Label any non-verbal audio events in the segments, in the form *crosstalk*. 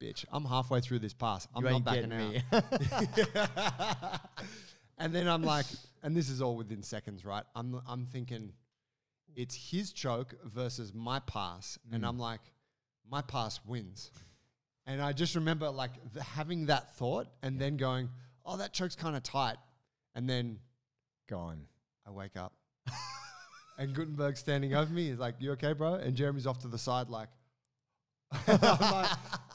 bitch, I'm halfway through this pass. I'm You not backing out. me. *laughs* *laughs* and then I'm like, and this is all within seconds, right? I'm I'm thinking it's his choke versus my pass, and Mm. I'm like, my pass wins. And I just remember like th- having that thought, and then going, oh, that choke's kind of tight, and then Gone. I wake up. *laughs* and Gutemberg standing over me is like, "You okay, bro?" And Jeremy's off to the side, like, I'm like-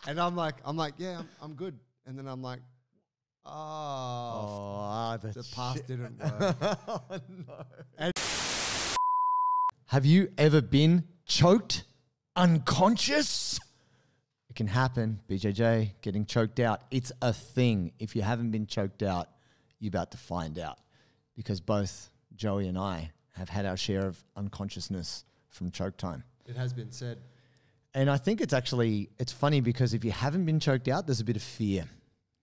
and I'm like, "I'm like, yeah, I'm, I'm good." And then I'm like, "Oh, Oh, the, the pass shit. didn't *laughs* work." oh, no. And- Have you ever been choked unconscious? It can happen. BJJ, getting choked out. It's a thing. If you haven't been choked out, you're about to find out because both Joey and I have had our share of unconsciousness from choke time. it has been said. And I think it's actually it's funny because if you haven't been choked out, there's a bit of fear.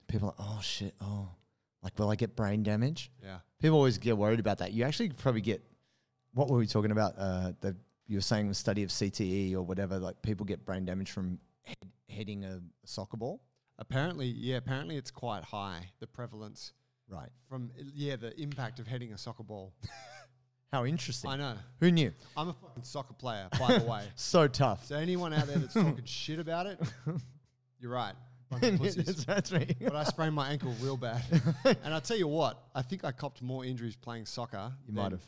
People are, oh shit, oh, like will I get brain damage? Yeah, People always get worried about that. You actually probably get what were we talking about? Uh, the you were saying the study of CTE or whatever. Like people get brain damage from head, heading a soccer ball. apparently, yeah, apparently it's quite high the prevalence Right. from yeah the impact of heading a soccer ball. *laughs* How interesting. I know. Who knew? I'm a fucking soccer player, by the way. *laughs* So tough. So anyone out there that's talking *laughs* shit about it, you're right. *laughs* Pussies. that's, that's me. but I sprained my ankle real bad. and I tell you what, I think I copped more injuries playing soccer. You might have.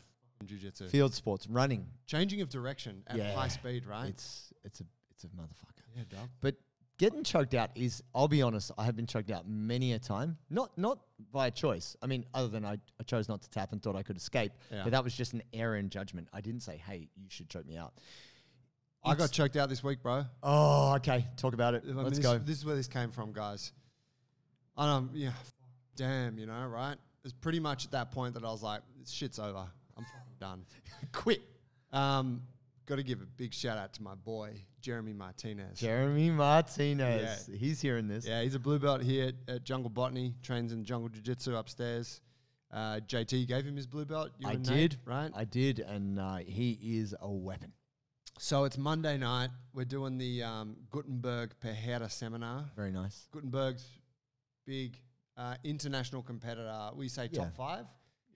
jiu-jitsu. Field sports, running. Changing of direction at Yeah. high speed, right? It's it's a it's a motherfucker. yeah, dog. But getting choked out is, I'll be honest, I have been choked out many a time. Not not by choice. I mean, other than I, I chose not to tap and thought I could escape. Yeah. But that was just an error in judgment. I didn't say, hey, you should choke me out. I got choked out this week, bro. Oh, okay. Talk about it. I mean, Let's this, go. This is where this came from, guys. And um, yeah, damn, you know, right? It's pretty much at that point that I was like, this shit's over. I'm done. *laughs* Quit. Um, got to give a big shout out to my boy Jeremy Martinez. Jeremy Martinez. He's hearing this. Yeah, he's a blue belt here at, at Jungle Botany, trains in Jungle Jiu Jitsu upstairs. Uh, JT gave him his blue belt. You I and Nate, did. right? I did, and uh, he is a weapon. so it's Monday night. We're doing the um, Gutemberg Pereira seminar. Very nice. Gutemberg's big uh, international competitor. We say top Yeah. five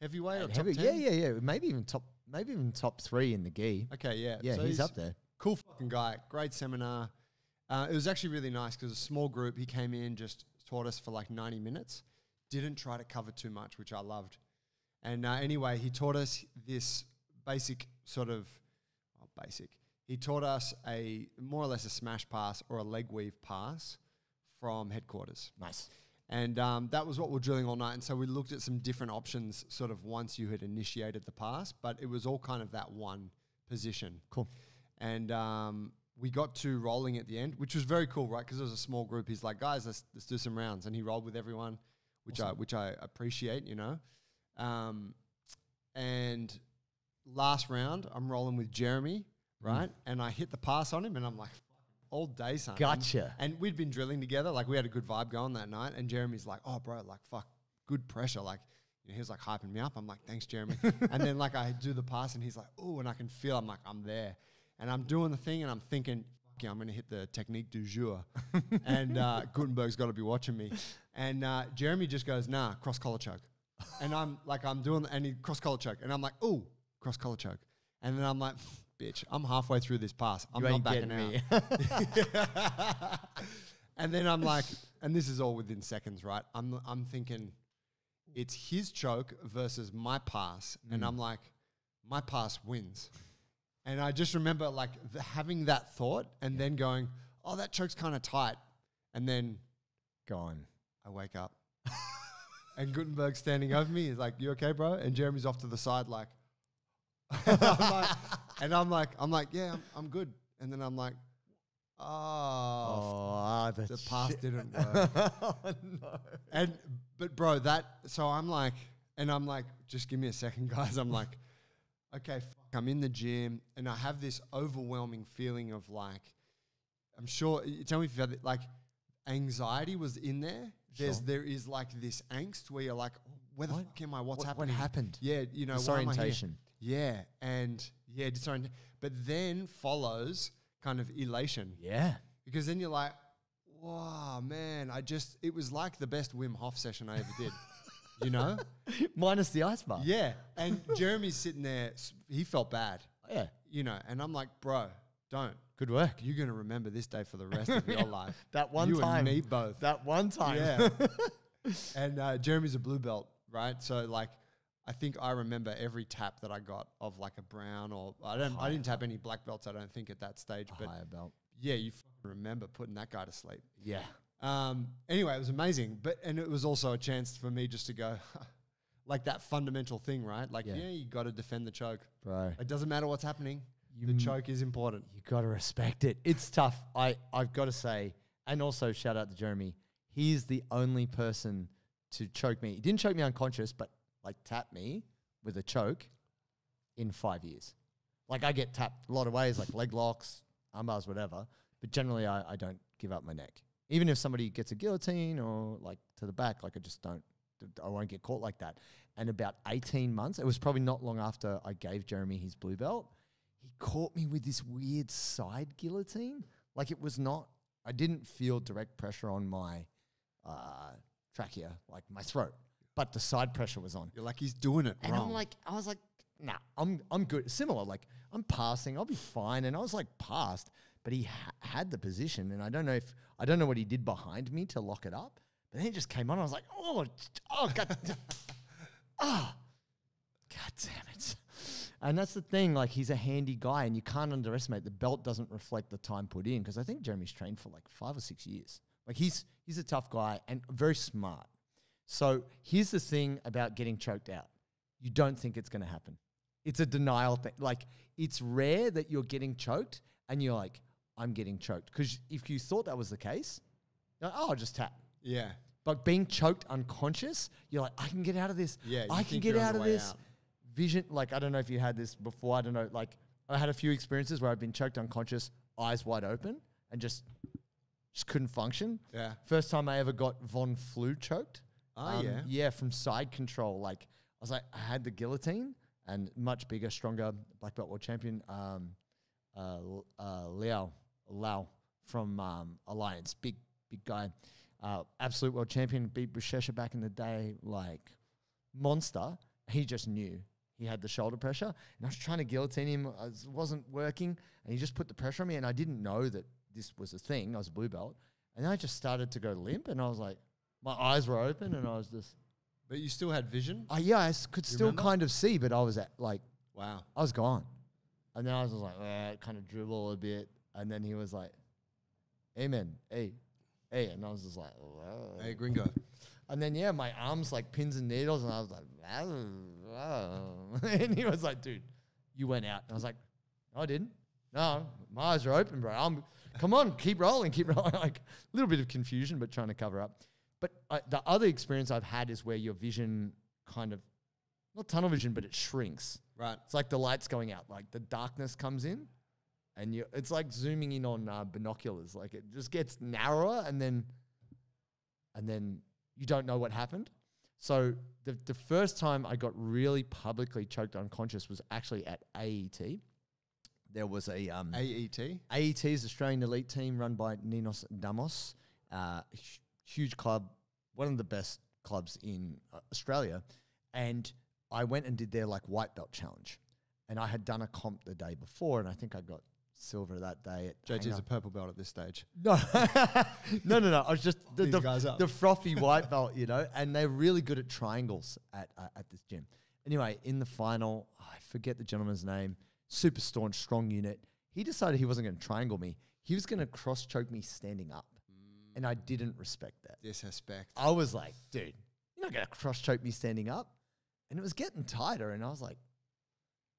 heavyweight or And top heavy- 10? yeah, yeah, yeah. Maybe even top, maybe even top three in the gi. Okay, yeah. Yeah, So he's, up there. Cool fucking guy. Great seminar. Uh, it was actually really nice because a small group. He came in, just taught us for like 90 minutes. Didn't try to cover too much, which I loved. And uh, anyway, he taught us this basic sort of oh, basic. He taught us a more or less a smash pass or a leg weave pass from headquarters. Nice. And um, that was what we're drilling all night. And so we looked at some different options sort of once you had initiated the pass, but it was all kind of that one position. Cool. And um, we got to rolling at the end, which was very cool, right? Because it was a small group. He's like, guys, let's, let's do some rounds. And he rolled with everyone, which, I, which I appreciate, you know. Um, and last round, I'm rolling with Jeremy, right? And I hit the pass on him, and I'm like, all day, son. Gotcha. and we'd been drilling together. Like we had a good vibe going that night. And Jeremy's like, "Oh, bro, like fuck, good pressure." Like you know, he was like hyping me up. I'm like, "Thanks, Jeremy." *laughs* and then like I do the pass, and he's like, "Oh," and I can feel. I'm like, "I'm there," and I'm doing the thing, and I'm thinking, "Fuck yeah, I'm gonna hit the technique du jour." *laughs* and uh, Gutemberg's got to be watching me. And uh, Jeremy just goes, "Nah, cross collar choke," and I'm like, I'm doing, and he cross collar choke, and I'm like, "Oh, cross collar choke," and then I'm like. Bitch, I'm halfway through this pass. I'm You not backing out. me. *laughs* *laughs* and then I'm like, and this is all within seconds, right? I'm I'm thinking it's his choke versus my pass, and Mm. I'm like, my pass wins. And I just remember like th- having that thought, and then going, oh, that choke's kind of tight, and then Gone. I wake up, *laughs* and Gutemberg standing over me is like, "You okay, bro?" And Jeremy's off to the side, like, I'm like- and I'm like, I'm like, yeah, I'm, I'm good. And then I'm like, oh, Oh, the, the pass shit. didn't *laughs* work. oh, no. and but bro, that so I'm like, and I'm like, just give me a second, *laughs* guys. I'm like, okay, fuck, I'm in the gym, and I have this overwhelming feeling of like, I'm sure. Tell me if you had like, anxiety was in there. There's Sure. there is like this angst where you're like, where the What? fuck am I? What's What- happening? What happened? Yeah, you know, why am I here? Disorientation. Yeah, and yeah. But then follows kind of elation Yeah. because then you're like, wow, oh man, I just it was like the best Wim Hof session I ever did. *laughs* You know? Minus the ice bar. yeah. And Jeremy's sitting there. He felt bad. Yeah. You know, and I'm like, bro, don't. Good work. You're gonna remember this day for the rest of your *laughs* life. That one you time. and me both. That one time. Yeah. *laughs* and uh, Jeremy's a blue belt, right? So like, I think I remember every tap that I got of like a brown or I don't. I didn't tap any black belts. I don't think at that stage, but Higher belt. yeah, you fucking remember putting that guy to sleep. Yeah. Um, anyway, it was amazing, but and it was also a chance for me just to go, *laughs* like that fundamental thing, right? Like, Yeah. yeah, you got to defend the choke. Bro. It doesn't matter what's happening. You the m- choke is important. You got to respect it. It's tough. I, I've got to say, and also shout out to Jeremy. He's the only person to choke me. He didn't choke me unconscious, but like tap me with a choke in five years. Like I get tapped a lot of ways, like leg locks, arm bars, whatever. But generally, I, I don't give up my neck. Even if somebody gets a guillotine or like to the back, like I just don't, I won't get caught like that. And about 18 months, it was probably not long after I gave Jeremy his blue belt, he caught me with this weird side guillotine. Like it was not, I didn't feel direct pressure on my uh, trachea, like my throat, but the side pressure was on. You're like, he's doing it And wrong. I'm like, I was like, nah, I'm I'm good. Similar, like I'm passing, I'll be fine. And I was like passed, but he ha- had the position, and I don't know if I don't know what he did behind me to lock it up. But then he just came on. I was like, oh, oh, *laughs* god, ah, god damn it. And that's the thing, like he's a handy guy, and you can't underestimate the belt doesn't reflect the time put in because I think Jeremy's trained for like five or six years. Like he's he's a tough guy and very smart. So here's the thing about getting choked out. You don't think it's going to happen. It's a denial thing. Like it's rare that you're getting choked and you're like, I'm getting choked. Because if you thought that was the case, you're like, oh, I'll just tap. yeah. But being choked unconscious, you're like, I can get out of this. Yeah, I can get out of this. out. Vision, like, I don't know if you had this before. I don't know. Like, I had a few experiences where I've been choked unconscious, eyes wide open, and just just couldn't function. Yeah. First time I ever got Von Flue choked. Oh, yeah? Yeah, from side control. Like I was like, I had the guillotine and much bigger, stronger black belt world champion, um, uh, uh, Liao Lau from um, Alliance, big big guy, uh, absolute world champion, beat Buchecha back in the day, like monster. He just knew he had the shoulder pressure, and I was trying to guillotine him. It was, wasn't working, and he just put the pressure on me, and I didn't know that this was a thing. I was a blue belt, and then I just started to go limp, and I was like, my eyes were open, and I was just, But you still had vision? uh, yeah, I s- could You still remember? kind of see, but I was at like, Wow. I was gone, and then I was just like, eh, kind of dribble a bit, and then he was like, "Amen, hey, hey," and I was just like, "Whoa." Hey, gringo. And then yeah, my arms like pins and needles, and I was like, *laughs* and he was like, "Dude, you went out." And I was like, "No, I didn't. No, my eyes are open, bro. I'm come on, keep rolling, keep rolling." *laughs* like a little bit of confusion, but trying to cover up. Uh, the other experience I've had is where your vision kind of not tunnel vision, but it shrinks. Right. It's like the lights going out, like the darkness comes in, and you. It's like zooming in on uh, binoculars. Like it just gets narrower, and then, and then you don't know what happened. So the the first time I got really publicly choked unconscious was actually at AET. There was a um, AET? AET is Australian elite team run by Ninos Damos, uh, huge club, one of the best clubs in uh, Australia. And I went and did their like white belt challenge, and I had done a comp the day before, and I think I got silver that day. At JG's Hangar. a purple belt at this stage. No, *laughs* no, no, no. I was just the, the, guys up. the frothy white belt, you know, and they're really good at triangles at uh, at this gym. Anyway, in the final, I forget the gentleman's name. Super staunch, strong unit. He decided he wasn't going to triangle me. He was going to cross choke me standing up, and I didn't respect that. Disrespect. I was like, dude, you're not going to cross choke me standing up, and it was getting tighter, and I was like,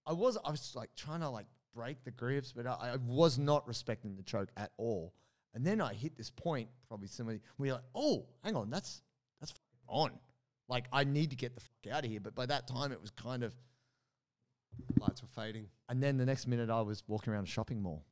I was, I was like trying to like break the grips, but I, I was not respecting the choke at all. And then I hit this point, probably where you're like, oh, hang on, that's that's on. Like I need to get the fuck out of here. But by that time, it was kind of. Lights were fading. And then the next minute, I was walking around a shopping mall.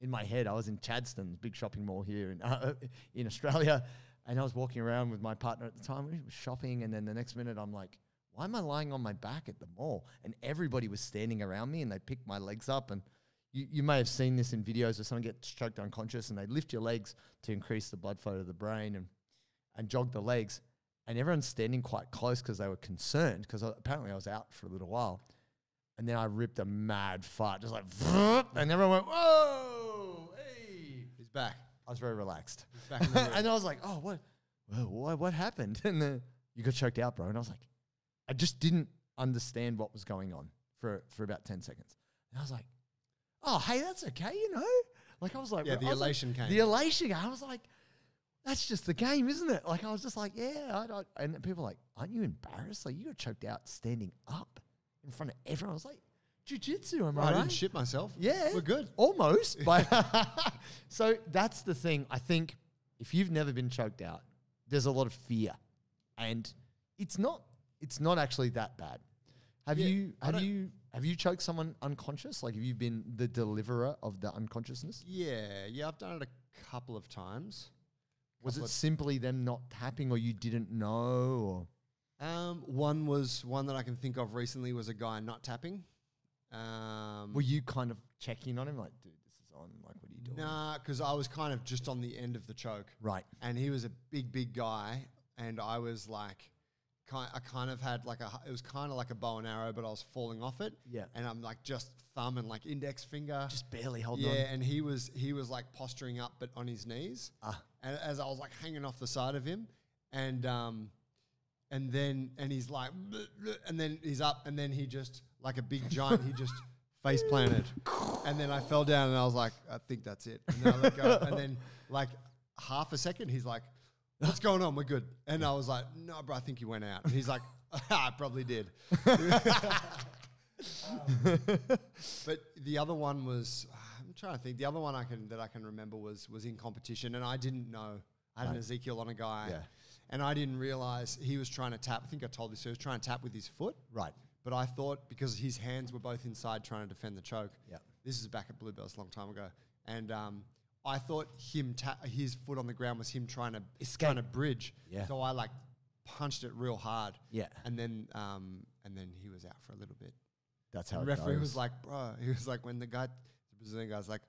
In my head, I was in Chadstone, big shopping mall here in *laughs* uh, in Australia, and I was walking around with my partner at the time. We were shopping, and then the next minute, I'm like, "Why am I lying on my back at the mall?" And everybody was standing around me, and they picked my legs up, and you, you may have seen this in videos where someone gets choked unconscious and they lift your legs to increase the blood flow to the brain and and jog the legs, and everyone's standing quite close because they were concerned because apparently I was out for a little while, and then I ripped a mad fart, just like, *laughs* and everyone went, "Whoa, hey!" He's back. I was very relaxed, He's back in the *laughs* room. and I was like, "Oh, what, what, what happened?" *laughs* And then you got choked out, bro, and I was like, I just didn't understand what was going on for for about ten seconds, and I was like, "Oh, hey, that's okay, you know." Like I was like, Yeah, the was like- elation came. the elation. I was like, that's just the game, isn't it? Like I was just like, yeah, I don't. And people were like, aren't you embarrassed? Like you got choked out standing up in front of everyone. I was like, jujitsu, am I right? I didn't shit myself. Yeah, We're good. Almost. *laughs* But *laughs* so that's the thing. I think if you've never been choked out, there's a lot of fear, and it's not. It's not actually that bad. Have Yeah, you have you have you choked someone unconscious? Like have you been the deliverer of the unconsciousness? Yeah, yeah, I've done it a couple of times. Was Couple it simply them not tapping, or you didn't know, or Um, one was one that I can think of recently was a guy not tapping. Um, were you kind of checking on him, like, dude, this is on, like, what are you doing? Nah, because I was kind of just on the end of the choke, Right. and he was a big, big guy, and I was like, kind, I kind of had like a, it was kind of like a bow and arrow, but I was falling off it, Yeah. and I'm like just thumb and like index finger, Just barely holding yeah, on. and he was he was like posturing up, but on his knees, Ah. and as I was like hanging off the side of him, and um, and then and he's like, and then he's up, and then he just like a big giant, he just face planted, and then I fell down, and I was like, I think that's it, and then I let go, and then like half a second, he's like, What's going on? We're good, and I was like, No, bro, I think you went out, and he's like, *laughs* I probably did. *laughs* but the other one was *sighs* I'm trying to think. The other one I can that I can remember was was in competition, and I didn't know. I had an Ezekiel on a guy, Yeah. and I didn't realize he was trying to tap. I think I told so. He was trying to tap with his foot, Right. But I thought because his hands were both inside trying to defend the choke. Yeah. This is back at Bluebells a long time ago, and um, I thought him ta- his foot on the ground was him trying to Escape. trying to bridge. Yeah. So I like punched it real hard. Yeah. And then um, and then he was out for a little bit. That's how The referee goes. was like, bro, *laughs* he was like, when the guy, the Brazilian guy's like,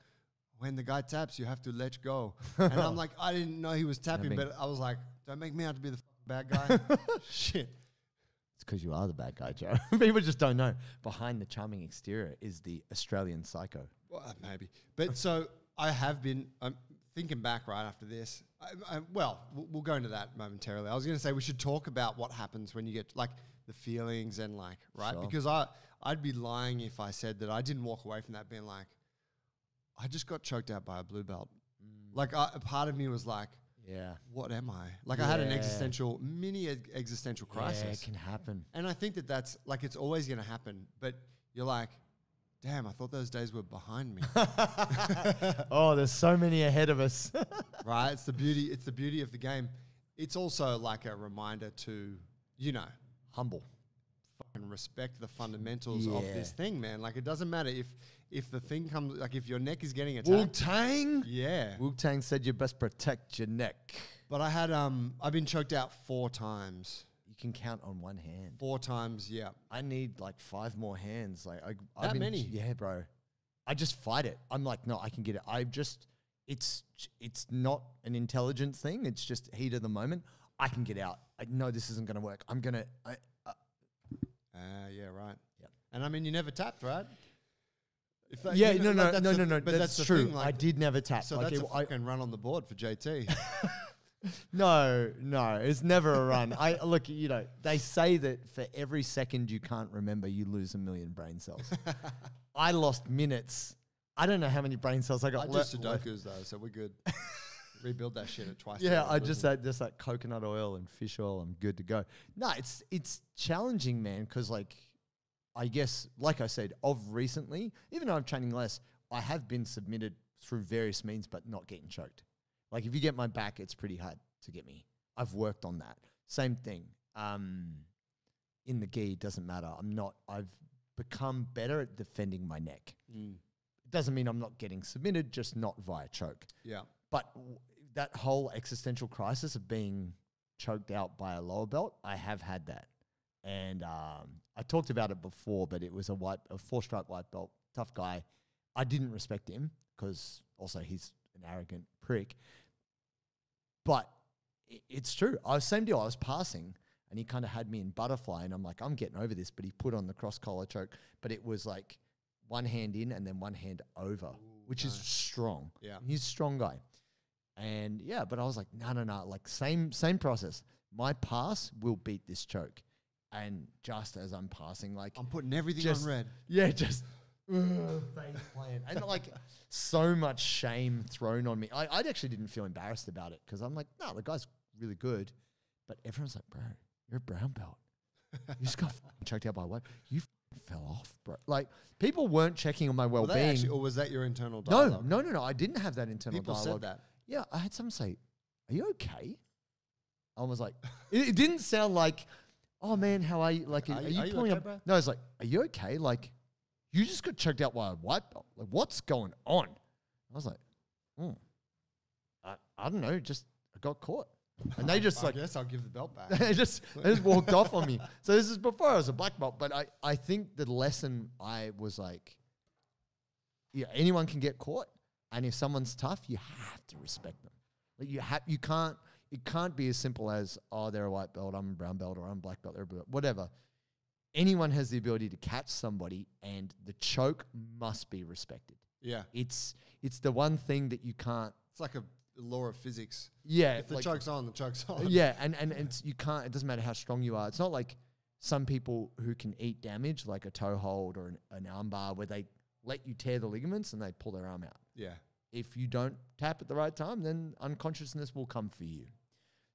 when the guy taps, you have to let go. *laughs* and I'm like, I didn't know he was tapping, mean- but I was like, don't make me out to be the fucking bad guy. *laughs* Shit. Because you are the bad guy, Joe. *laughs* People just don't know. Behind the charming exterior is the Australian psycho. Well, uh, maybe. But so I have been I'm thinking back right after this. I, I, well, we'll, we'll go into that momentarily. I was going to say we should talk about what happens when you get like the feelings and like right Sure. because I I'd be lying if I said that I didn't walk away from that being like I just got choked out by a blue belt. Like I, a part of me was like, Yeah. what am I? Like I had an Yeah. existential mini existential crisis. Yeah, it can happen. And I think that that's like it's always going to happen, but you're like, damn, I thought those days were behind me. *laughs* oh, there's so many ahead of us. *laughs* right? It's the beauty. It's the beauty of the game. It's also like a reminder to you know Humble. fucking respect the fundamentals of this thing, man. Like it doesn't matter if if the thing comes like if your neck is getting attacked. Wu. Tang. yeah, Wu Tang said you best protect your neck. but I had um I've been choked out four times. You can count on one hand. Four times, yeah. I need like five more hands. Like I, That been, many? Yeah, bro. I just fight it. I'm like, no, I can get it. I just, it's, it's not an intelligent thing. It's just heat of the moment. I can get out. I know this isn't gonna work. I'm gonna. I, uh, Uh, yeah, right. Yep. And I mean, you never tapped, right? If that- yeah, you no, know, no, like, that's no, the no, th- no. But that's, the true. thing, I did never tap. So like that's it- a I- fucking run on the board for JT. *laughs* *laughs* No, no, it's never a run. I look, you know, they say that for every second you can't remember, you lose a million brain cells. *laughs* I lost minutes. I don't know how many brain cells I I got do left. Sudokus though, so we're good. Rebuild that shit at twice. Yeah, I just had just like coconut oil and fish oil. I'm good to go. No, it's it's challenging, man, because like I guess, like I said, of recently, even though I'm training less, I have been submitted through various means, but not getting choked. Like if you get my back, it's pretty hard to get me. I've worked on that. Same thing. Um, in the gi, it doesn't matter. I'm not. I've become better at defending my neck. Mm, It doesn't mean I'm not getting submitted, just not via choke. yeah. But w- that whole existential crisis of being choked out by a lower belt, I have had that. And um, I talked about it before, but it was a white, a four stripe white belt, tough guy. I didn't respect him because also he's an arrogant prick. But it's true. I was same deal. I was passing and he kind of had me in butterfly and I'm like, I'm getting over this. But he put on the cross collar choke, but it was like one hand in and then one hand over, which is strong. Yeah. He's a strong guy. And yeah, but I was like, no, no, no. Like same same process. My pass will beat this choke. And just as I'm passing, like I'm putting everything just on red. Yeah, just *laughs* face plant. and like so much shame thrown on me. I, I actually didn't feel embarrassed about it because I'm like, no, the guy's really good. But everyone's like, bro, you're a brown belt. You just got *laughs* choked out by what? You fell off, bro. Like people weren't checking on my well-being. actually, or was that your internal no, dialogue? no, no, no. I didn't have that internal People dialogue. said that. Yeah, I had someone say, "Are you okay?" I was like, *laughs* it, it didn't sound like, "Oh man, how are you?" Like, are, Are you- are you pulling okay, up? bro? No, it's like, "Are you okay?" Like, you just got checked out by a white belt. Like, what's going on? I was like, hmm. I, I don't know. Just I got caught, and they just *laughs* I like guess I'll give the belt back. *laughs* they just they just walked off on me. *laughs* So this is before I was a black belt, but I I think the lesson I was like, yeah, anyone can get caught, and if someone's tough, you have to respect them. Like you have you can't it can't be as simple as oh they're a white belt, I'm a brown belt, or I'm a black belt, they're a belt, whatever. Anyone has the ability to catch somebody, and the choke must be respected. yeah. It's it's the one thing that you can't. It's like a law of physics. Yeah, If the like- choke's on, the choke's on. *laughs* yeah, and and and you can't. It doesn't matter how strong you are. It's not like some people who can eat damage, like a toe hold or an, an arm bar, where they let you tear the ligaments and they pull their arm out. Yeah. If you don't tap at the right time, then unconsciousness will come for you.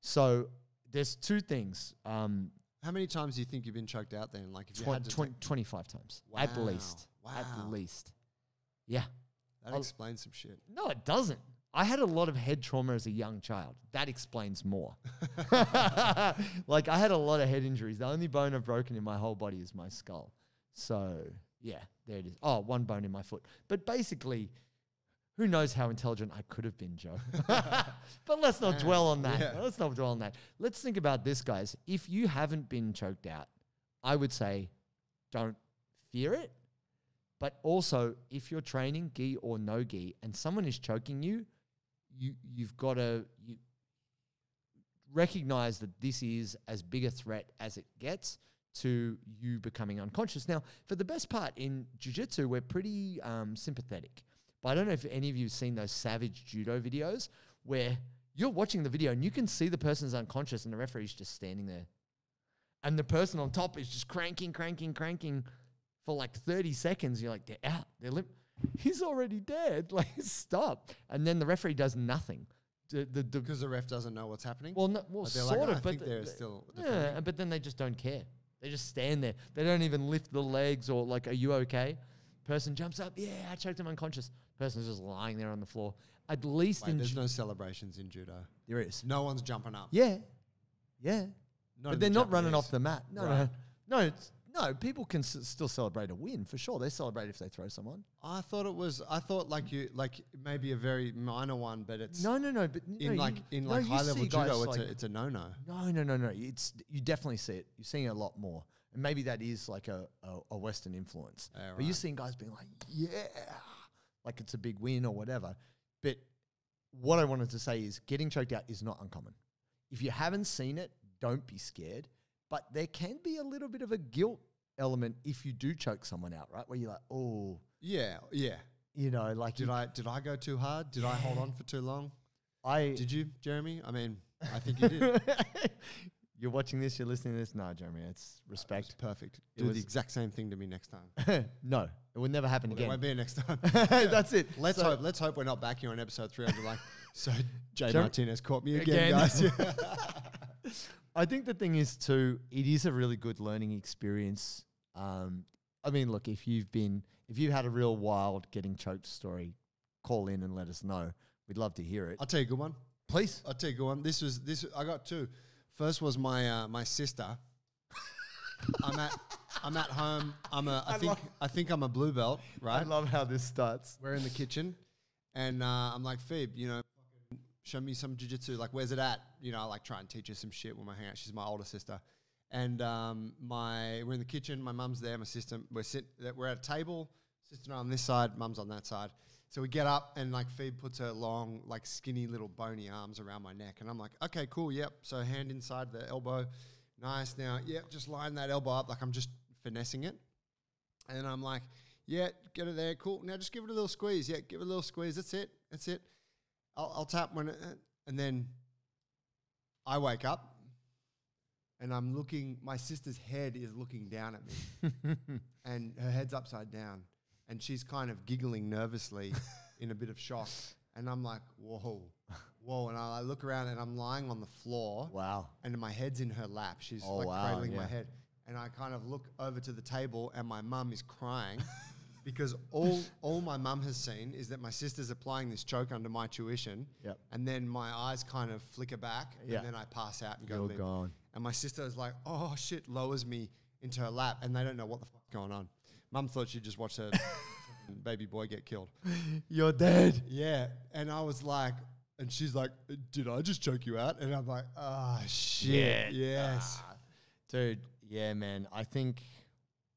So there's two things. Um, How many times do you think you've been chucked out then? Like if you twen- had to twen- take- 25 times at least. wow. At least. Yeah. that I'll- explains some shit. No, it doesn't. I had a lot of head trauma as a young child. That explains more. *laughs* *laughs* like I had a lot of head injuries. The only bone I've broken in my whole body is my skull. So yeah, there it is. Oh, one bone in my foot. But basically, who knows how intelligent I could have been, Joe. *laughs* *laughs* but let's not dwell on that. Yeah. Let's not dwell on that. Let's think about this, guys. If you haven't been choked out, I would say don't fear it. But also, if you're training gi or no gi, and someone is choking you, you you've got to you recognize that this is as big a threat as it gets to you becoming unconscious. Now, for the best part in jiu-jitsu, we're pretty um, sympathetic. But I don't know if any of you have seen those savage judo videos where you're watching the video and you can see the person's unconscious and the referee's just standing there. And the person on top is just cranking, cranking, cranking for like 30 seconds. You're like, they're out. They're limp. He's already dead. *laughs* Like, stop. And then the referee does nothing. The, the, the, Because the ref doesn't know what's happening. well, no, well, But they're sort like, "I of, but think they're th- still yeah, but then they just don't care. They just stand there. They don't even lift the legs or like, "Are you okay?" Person jumps up, yeah, I choked him unconscious. Person's just lying there on the floor. At least Wait, in there's ju- no celebrations in judo. there is, No one's jumping up. yeah, yeah, but in they're the not running Japanese. off the mat. No, Right. no, no, it's, no. People can s- still celebrate a win for sure. They celebrate if they throw someone. I thought it was. I thought like you like maybe a very minor one, but it's No, no, no. But in no, like you- in no, like you high level see guys judo. It's like- a it's a no no. No, no, no, no. It's you definitely see it. You're seeing it a lot more, and maybe that is like a a, a Western influence. Yeah, But you're seeing guys being like, yeah, like it's a big win or whatever. But what I wanted to say is, getting choked out is not uncommon. If you haven't seen it, don't be scared. But there can be a little bit of a guilt element if you do choke someone out, right? Where you're like, oh, Yeah, yeah. you know, like Did I did I go too hard? Did I hold on for too long? I Did you, Jeremy? I mean, I think you did. *laughs* you're watching this, you're listening to this. No, Jeremy, it's respect. It's perfect. It Do the exact same thing to me next time. *laughs* no, it will never happen Well, it again. won't be next time. *laughs* *laughs* That's it. Let's So- hope. Let's hope we're not back here on episode 300. Like, so Jay Jer- Martinez caught me Again. again, guys. I think the thing is too, it is a really good learning experience. Um, I mean, look, if you've been, if you've had a real wild getting choked story, call in and let us know. We'd love to hear it. I'll tell you a good one. Please. I'll tell you a good one. This was this. I got two. First was my uh, my sister. I'm at I'm at home. I'm a. I, I think I think I'm a blue belt. Right. I love how this starts. We're in the kitchen, and uh, I'm like, Phoebe, you know, show me some jujitsu. Like, where's it at? You know, I like try and teach her some shit when we hang out. She's my older sister, and um, my we're in the kitchen. My mum's there. My sister. We're sit. We're at a table sister on this side, mum's on that side. So we get up and like Phoebe puts her long, like skinny little bony arms around my neck. And I'm like, okay, cool, yep. So hand inside the elbow. Nice. Now, yep, just line that elbow up like I'm just finessing it. And I'm like, yeah, get it there, cool. Now just give it a little squeeze. Yeah, give it a little squeeze. That's it. That's it. I'll, I'll tap when, it, uh, and then I wake up and I'm looking, my sister's head is looking down at me *laughs* and her head's upside down and she's kind of giggling nervously *laughs* in a bit of shock. And I'm like, whoa, whoa. And I look around and I'm lying on the floor Wow. and my head's in her lap. She's Oh, like wow, cradling my yeah. head. And I kind of look over to the table and my mum is crying *laughs* because all all my mum has seen is that my sister's applying this choke under my tuition. Yep. And then my eyes kind of flicker back Yeah. and then I pass out and go You're limp. gone. And my sister is like, oh shit, lowers me into her lap and they don't know what the fuck's going on. Mum thought she'd just watched her *laughs* baby boy get killed. You're dead. Yeah. And I was like, and she's like, did I just choke you out? And I'm like, ah, shit. Yes. Ah. Dude, yeah, man. I think,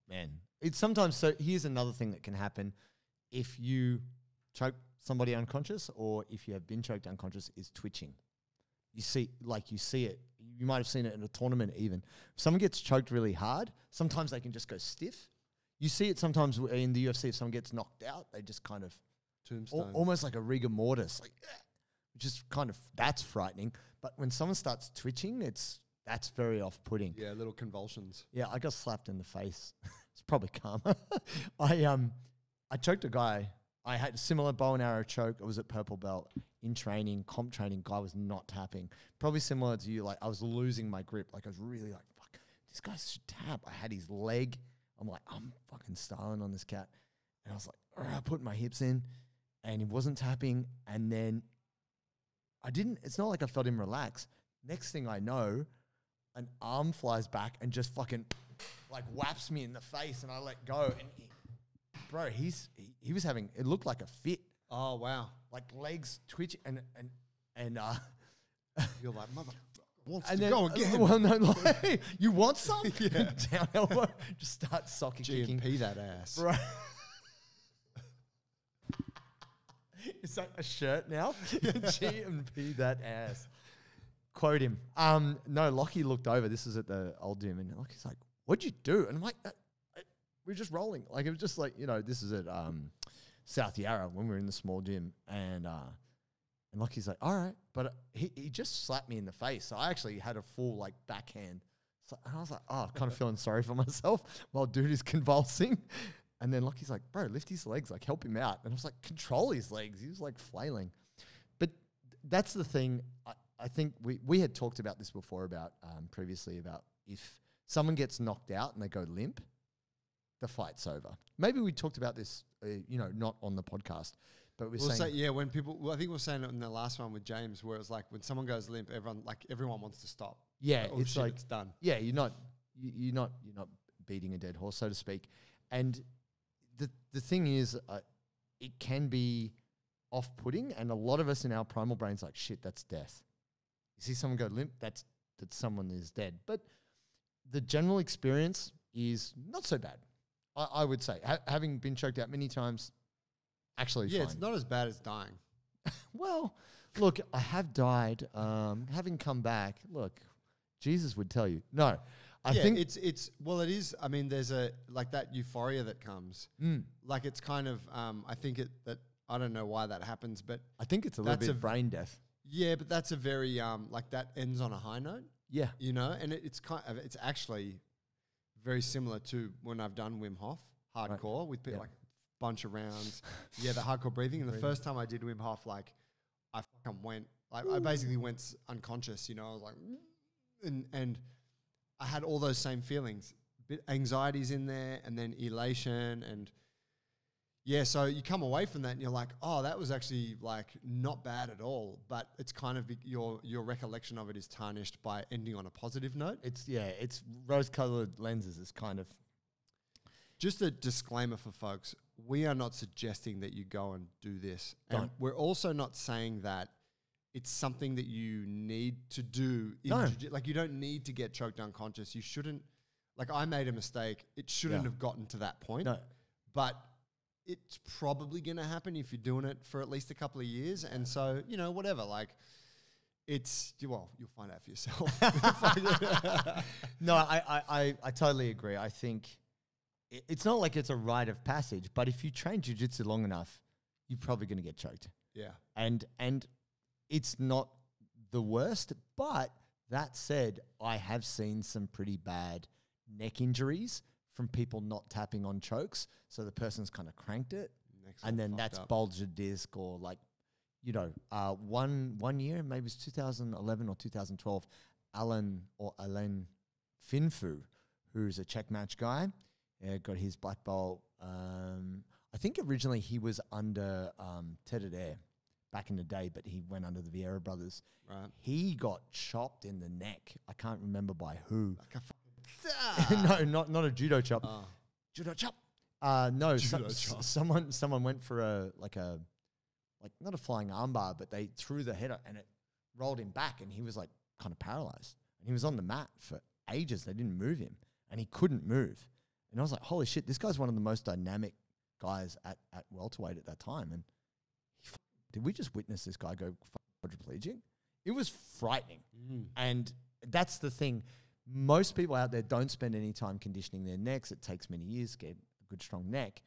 man, it's sometimes so. Here's another thing that can happen if you choke somebody unconscious or if you have been choked unconscious is twitching. You see, like you see it. You might have seen it in a tournament even. If someone gets choked really hard, sometimes they can just go stiff. You see it sometimes in the UFC if someone gets knocked out, they just kind of al- almost like a rigor mortis, like, which is kind of that's frightening. But when someone starts twitching, it's that's very off-putting. yeah, little convulsions. Yeah, I got slapped in the face. *laughs* it's probably karma. *laughs* I um, I choked a guy. I had a similar bow and arrow choke. I was at purple belt in training, comp training. Guy was not tapping. Probably similar to you. Like I was losing my grip. Like I was really like, fuck, this guy should tap. I had his leg. I'm like, I'm fucking styling on this cat. And I was like, I put my hips in, and he wasn't tapping. And then I didn't. It's not like I felt him relax. Next thing I know, an arm flies back and just fucking like whaps me in the face, and I let go. And he, bro, he's he, he was having it looked like a fit, Oh wow. like legs twitch and and and uh. You're like mother wants And to then, go again. Well, no, *laughs* like, *laughs* you want some? *laughs* Down elbow, just start socket G kicking. that ass. Right. Is that a shirt now? G and P that ass. Quote him. Um, no, Lockie looked over. This is at the old gym, and Lockie's like, "What'd you do?" And I'm like, uh, uh, "We're just rolling." Like it was just like you know, this is at um, South Yarra when we were in the small gym, and uh, and Lockie's like, "All right," but uh, he he just slapped me in the face. So I actually had a full like backhand. So, and I was like, "Oh, kind of feeling sorry for *laughs* myself while dude is convulsing." And then Lockie's like, "Bro, lift his legs, like help him out." And I was like, "Control his legs." He was like flailing. But th- that's the thing. I, I think we, we had talked about this before about um, previously about if someone gets knocked out and they go limp, the fight's over. Maybe we talked about this, uh, you know, not on the podcast, but we're We'll saying, say, yeah, when people, well, I think we are saying it in the last one with James, where it's like when someone goes limp, everyone like everyone wants to stop. yeah, oh, it's shit, like it's done. yeah, you're not you, you're not you're not beating a dead horse, so to speak. And the the thing is, uh, it can be off-putting, and a lot of us in our primal brains like shit. That's death. You see someone go limp, that's that someone is dead. But the general experience is not so bad. I, I would say, ha- having been choked out many times, actually, Yeah, fine. it's not as bad as dying. *laughs* Well, look, I have died. Um, having come back, look, Jesus would tell you. No, I yeah, think it's it's well, it is. I mean, there's a like that euphoria that comes. Mm. Like it's kind of. Um, I think it that I don't know why that happens, but I think it's a little bit a- brain death. yeah, but that's a very um like that ends on a high note. Yeah. you know, and it, it's kind of it's actually very similar to when I've done Wim Hof hardcore with Yeah. like bunch of rounds. *laughs* yeah, the hardcore breathing. And the first time I did Wim Hof, like I fucking went, like I basically went unconscious. You know, I was like, mm. and and I had all those same feelings, bit anxieties in there, and then elation and. Yeah, so you come away from that and you're like, oh, that was actually like not bad at all. But it's kind of your your recollection of it is tarnished by ending on a positive note. It's yeah, it's rose-colored lenses. Is kind of Just a disclaimer for folks: we are not suggesting that you go and do this, and Don't. we're also not saying that it's something that you need to do. No. jiu- like you don't need to get choked unconscious. You shouldn't. Like I made a mistake. It shouldn't Yeah. have gotten to that point. no. But it's probably going to happen if you're doing it for at least a couple of years. And so, you know, whatever, like, it's, well, you'll find out for yourself. *laughs* *laughs* no, I, I, I, I totally agree. I think it's not like it's a rite of passage, but if you train jujitsu long enough, you're probably going to get choked. yeah. And and it's not the worst, but that said, I have seen some pretty bad neck injuries from people not tapping on chokes. So the person's kind of cranked it, Next and then that's up. bulged a disc or like, you know, uh, one one year, maybe it's 2011 or 2012, Alan or Alain Finfou, who's a Checkmat guy, yeah, got his black belt. Um, I think originally he was under um, Ted Adair back in the day, but he went under the Vieira brothers. Right. He got chopped in the neck. I can't remember by who. Like a *laughs* no, not not a judo chop. Oh. Judo chop. Uh, no, some, Judo s- chop. someone someone went for a like a like not a flying armbar, but they threw the head up and it rolled him back, and he was like kind of paralyzed, and he was on the mat for ages. They didn't move him, and he couldn't move. And I was like, holy shit, this guy's one of the most dynamic guys at at welterweight at that time. And f- did we just witness this guy go quadriplegic? It was frightening. Mm. And that's the thing. Most people out there don't spend any time conditioning their necks. It takes many years to get a good, strong neck.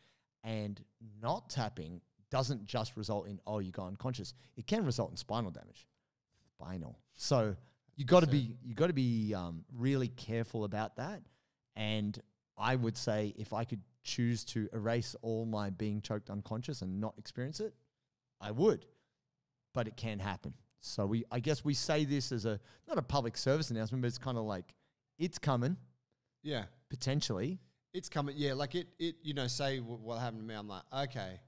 And not tapping doesn't just result in, oh, you go unconscious. It can result in spinal damage. Spinal. So you got to be you got to be um, really careful about that. And I would say if I could choose to erase all my being choked unconscious and not experience it, I would. But it can happen. So we I guess we say this as a not a public service announcement, but it's kind of like it's coming Yeah. potentially. It's coming. Yeah. Like it, it, you know, say w- what happened to me. I'm like, okay,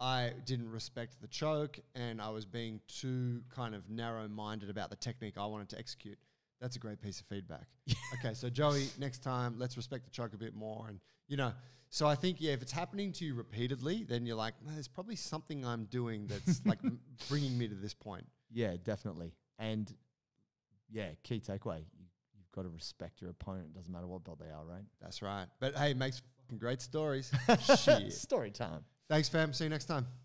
I didn't respect the choke and I was being too kind of narrow minded about the technique I wanted to execute. That's a great piece of feedback. *laughs* okay. So, Joey, next time, let's respect the choke a bit more. And, you know, so I think, yeah, if it's happening to you repeatedly, then you're like, there's probably something I'm doing that's like *laughs* bringing me to this point. Yeah, definitely. And yeah, key takeaway: you, you've got to respect your opponent. Doesn't matter what belt they are, right? That's right. But hey, makes fucking great stories. *laughs* Shit. Story time. Thanks, fam. See you next time.